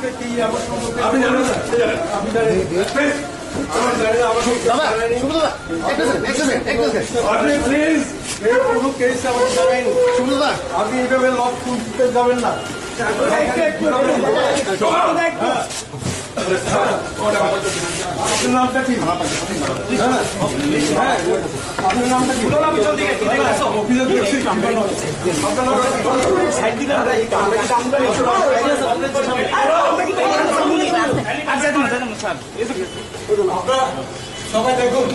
আপনি জানেন আপনি জানেন আমার জানেন আমার আপনি প্লিজ এর কোনো কেস আমার জানেন আপনি এইভাবে লক খুলতে যাবেন না আপনার নামটা কি হ্যাঁ, আপনার নামটা কি অফিসে দেখছি আপনার আপনারা সবাই দেখুন